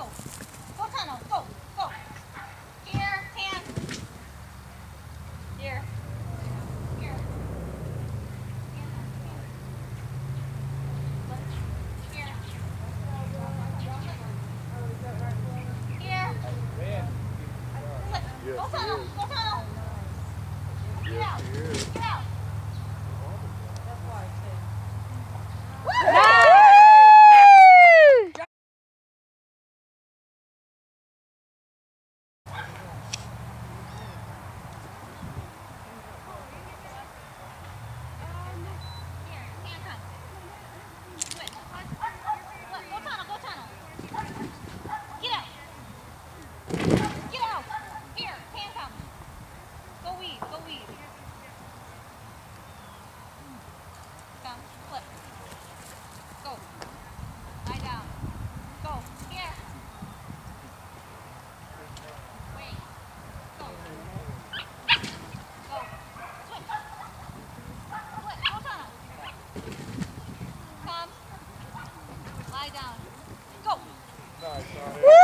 Go. Go, Tano. Go. Go. Here. Hand. Here. Go, Tano. Go, Tano. Woo!